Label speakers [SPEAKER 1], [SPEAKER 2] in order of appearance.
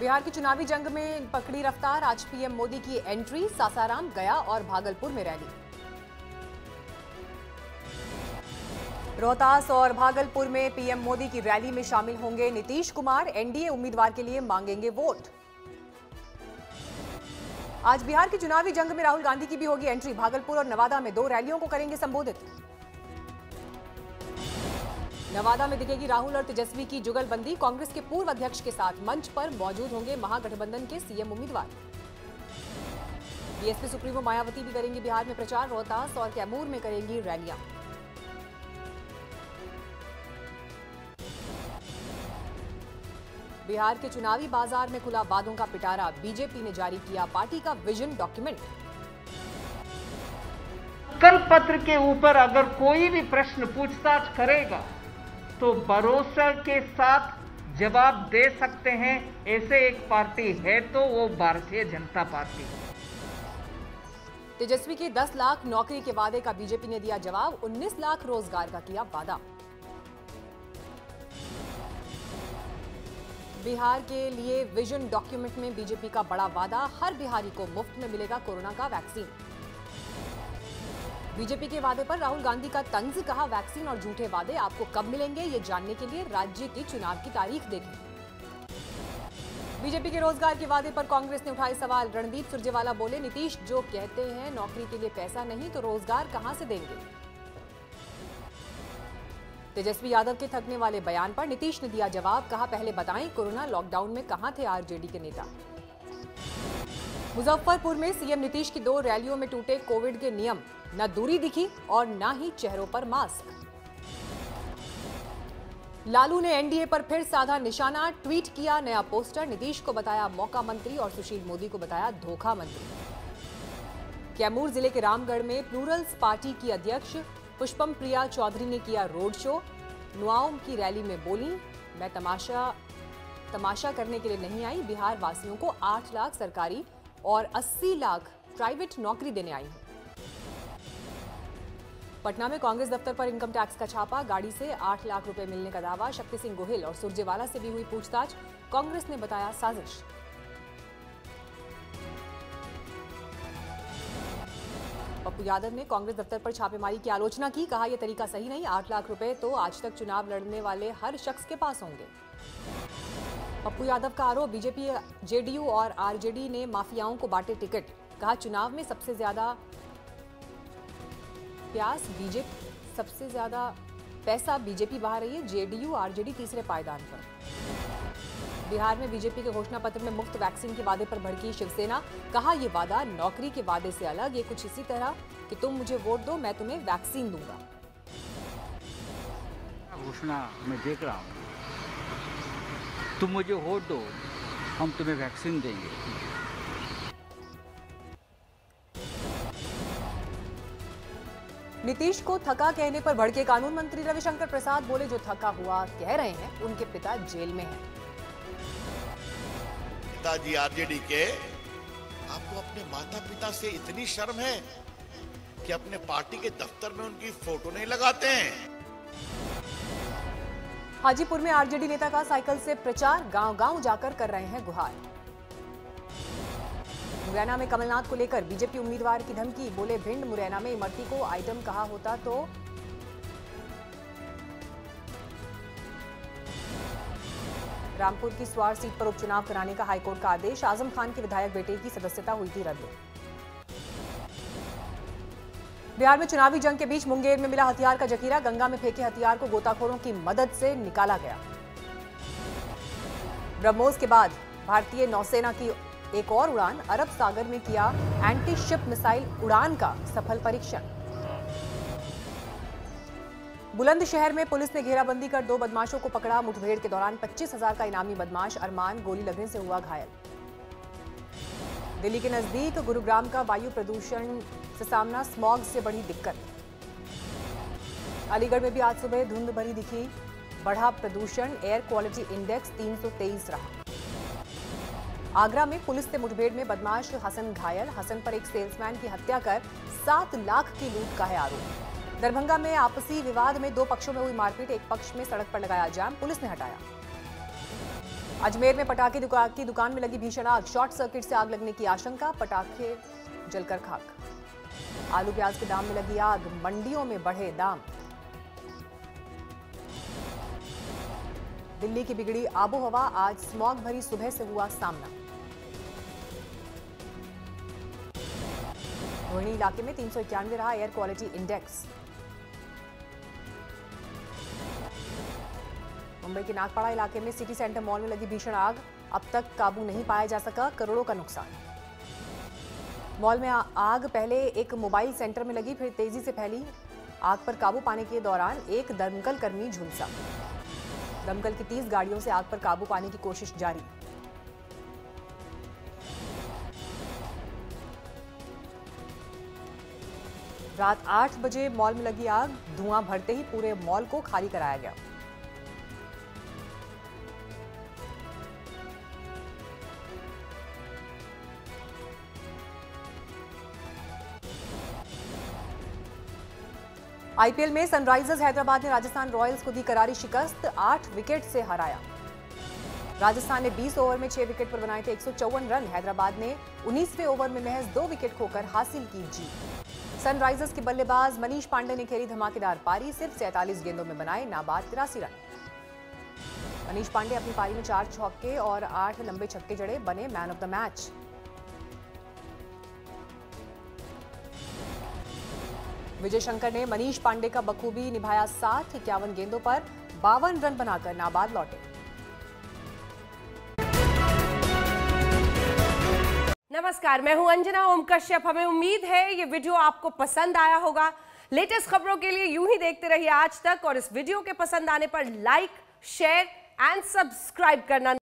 [SPEAKER 1] बिहार की चुनावी जंग में पकड़ी रफ्तार, आज पीएम मोदी की एंट्री, सासाराम गया और भागलपुर में रैली। रोहतास और भागलपुर में पीएम मोदी की रैली में शामिल होंगे नीतीश कुमार, एनडीए उम्मीदवार के लिए मांगेंगे वोट। आज बिहार की चुनावी जंग में राहुल गांधी की भी होगी एंट्री, भागलपुर और नवादा में दो रैलियों को करेंगे संबोधित। नवादा में दिखेगी राहुल और तेजस्वी की जुगलबंदी। कांग्रेस के पूर्व अध्यक्ष के साथ मंच पर मौजूद होंगे महागठबंधन के सीएम उम्मीदवार। बीएसपी सुप्रीमो मायावती भी करेंगी बिहार में प्रचार, रोहतास और कैमूर में करेंगी रैलियाँ। बिहार के चुनावी बाज़ार में खुला वादों का पिटारा, बीजेपी ने जारी किया पार्टी का विजन डॉक्यूमेंट।
[SPEAKER 2] कल पत्र के ऊपर अगर कोई भी प्रश्न पूछताछ करेगा तो भरोसा के साथ जवाब दे सकते हैं। ऐसे एक पार्टी है तो वो भारतीय जनता पार्टी।
[SPEAKER 1] तेजस्वी के 10 लाख नौकरी के वादे का बीजेपी ने दिया जवाब 19 लाख रोज़गार का किया वादा। बिहार के लिए विजन डॉक्यूमेंट में बीजेपी का बड़ा वादा, हर बिहारी को मुफ़्त में मिलेगा कोरोना का वैक्सीन। बीजेपी के वादे पर राहुल गांधी का तंज कहा वैक्सीन और झूठे वादे। आपको कब मिलेंगे, ये जानने के लिए राज्य की चुनाव की तारीख देखें बीजेपी के रोज़गार के वादे पर कांग्रेस ने उठाए सवाल। रणदीप सुरजेवाला बोले, नीतीश, जो कहते हैं नौकरी के लिए पैसा नहीं तो रोज़गार कहाँ से देंगे? तेजस्वी यादव के थकने वाले बयान पर नीतीश ने दिया जवाब। कहा, पहले बताएँ, कोरोना लॉकडाउन में कहाँ थे आरजेडी के नेता? मुजफ्फरपुर में सीएम नीतीश की दो रैलियों में टूटे कोविड के नियम। न दूरी दिखी और न ही चेहरों पर मास्क। लालू ने एनडीए पर फिर साधा निशाना, ट्वीट किया नया पोस्टर, नीतीश को बताया मौका मंत्री और सुशील मोदी को बताया धोखा मंत्री। कैमूर ज़िले के रामगढ़ में प्लूरल्स पार्टी की अध्यक्ष पुष्पम प्रिया चौधरी ने किया रोड शो। नुआओं की रैली में बोली, मैं तमाशा तमाशा करने के लिए नहीं आई बिहार वासियों को आठ लाख सरकारी और 80 लाख प्राइवेट नौकरी देने आई हूँ। पटना में कांग्रेस दफ्तर पर इनकम टैक्स का छापा, गाड़ी से 8 लाख रुपए मिलने का दावा, शक्ति सिंह गोहिल और सुरजेवाला से भी हुई पूछताछ, कांग्रेस ने बताया साजिश। पप्पू यादव ने कांग्रेस दफ्तर पर छापेमारी की आलोचना की, कहा, यह तरीका सही नहीं, आठ लाख रुपए तो आज तक चुनाव लड़ने वाले हर शख्स के पास होंगे। पप्पू यादव का आरोप, बीजेपी, जेडीयू और आरजेडी ने माफियाओं को बांटे टिकट। कहा, चुनाव में सबसे ज़्यादा प्यास बीजेपी, सबसे ज़्यादा पैसा बीजेपी बहा रही है, जेडीयू, आरजेडी तीसरे पायदान पर। बिहार में बीजेपी के घोषणा पत्र में मुफ़्त वैक्सीन के वादे पर भड़की शिवसेना। कहा यह वादा नौकरी के वादे से अलग, ये कुछ इसी तरह कि तुम मुझे वोट दो, मैं तुम्हें वैक्सीन दूँगा।
[SPEAKER 3] घोषणा मैं देख रहा हूँ। तुम मुझे वोट दो हम तुम्हें वैक्सीन देंगे।
[SPEAKER 1] नीतीश को थका कहने पर भड़के कानून मंत्री रविशंकर प्रसाद बोले जो थका हुआ कह रहे हैं उनके पिता जेल में हैं।
[SPEAKER 4] पिताजी आरजेडी के आपको अपने माता पिता से इतनी शर्म है कि अपने पार्टी के दफ्तर में उनकी फ़ोटो नहीं लगाते हैं।
[SPEAKER 1] हाजीपुर में आरजेडी नेता का साइकिल से प्रचार, गांव-गांव जाकर कर रहे हैं गुहार। मुरैना में कमलनाथ को लेकर बीजेपी उम्मीदवार की धमकी, बोले भिंड मुरैना में इमरती को आइटम कहा होता तो? रामपुर की स्वार सीट पर उपचुनाव कराने का हाईकोर्ट का आदेश, आज़म खान के विधायक बेटे की सदस्यता हुई थी रद्द। बिहार में चुनावी जंग के बीच मुंगेर में मिला हथियार का जखीरा। गंगा में फेंके हथियार को गोताखोरों की मदद से निकाला गया। ब्रह्मोस के बाद भारतीय नौसेना की एक और उड़ान अरब सागर में किया एंटी शिप मिसाइल उड़ान का सफल परीक्षण। बुलंदशहर में पुलिस ने घेराबंदी कर दो बदमाशों को पकड़ा। मुठभेड़ के दौरान पच्चीस हज़ार का इनामी बदमाश अरमान गोली लगने से हुआ घायल। दिल्ली के नज़दीक गुरुग्राम का वायु प्रदूषण से सामना स्मॉग से बड़ी दिक्कत। अलीगढ़ में भी आज सुबह धुंध भरी दिखी। बढ़ा प्रदूषण एयर क्वालिटी इंडेक्स 323 रहा। आगरा में पुलिस ने मुठभेड़ में बदमाश हसन घायल। हसन पर एक सेल्समैन की हत्या कर सात लाख की लूट का है आरोप। दरभंगा में आपसी विवाद में दो पक्षों में हुई मारपीट। एक पक्ष में सड़क पर लगाया जाम, पुलिस ने हटाया। अजमेर में पटाखे की दुकान में लगी भीषण आग। शॉर्ट सर्किट से आग लगने की आशंका, पटाखे जलकर खाक। आलू प्याज के दाम में लगी आग, मंडियों में बढ़े दाम। दिल्ली की बिगड़ी आबो हवा आज स्मॉग भरी सुबह से हुआ सामना। रोहिणी इलाके में तीन सौ इक्यानवे रहा एयर क्वालिटी इंडेक्स। मुंबई के नागपाड़ा इलाके में सिटी सेंटर मॉल में लगी भीषण आग, अब तक काबू नहीं पाया जा सका करोड़ों का नुकसान। मॉल में आग पहले एक मोबाइल सेंटर में लगी, फिर तेज़ी से फैली। आग पर काबू पाने के दौरान एक दमकल कर्मी झुलसा। दमकल की 30 गाड़ियों से आग पर काबू पाने की कोशिश जारी। रात आठ बजे मॉल में लगी आग। धुआँ भरते ही पूरे मॉल को खाली कराया गया। आईपीएल में सनराइजर्स हैदराबाद ने राजस्थान रॉयल्स को दी करारी शिकस्त, आठ विकेट से हराया। राजस्थान ने 20 ओवर में छह विकेट पर बनाए थे एक सौ चौवन रन। हैदराबाद ने 19वें ओवर में महज दो विकेट खोकर हासिल की जीत। सनराइजर्स के बल्लेबाज मनीष पांडे ने खेली धमाकेदार पारी, सिर्फ़ सैंतालीस गेंदों में बनाए नाबाद तिरासी रन। मनीष पांडे अपनी पारी में चार चौके और आठ लंबे छक्के जड़े, बने man of the match Vijay Shankar ने मनीष पांडे का बखूबी निभाया साथ, इक्यावन गेंदों पर बावन रन बनाकर नाबाद लौटे।
[SPEAKER 5] नमस्कार, मैं हूँ अंजना ओम कश्यप हमें उम्मीद है ये वीडियो आपको पसंद आया होगा। लेटेस्ट खबरों के लिए यूँ ही देखते रहिए आज तक और इस वीडियो के पसंद आने पर लाइक शेयर एंड सब्सक्राइब करना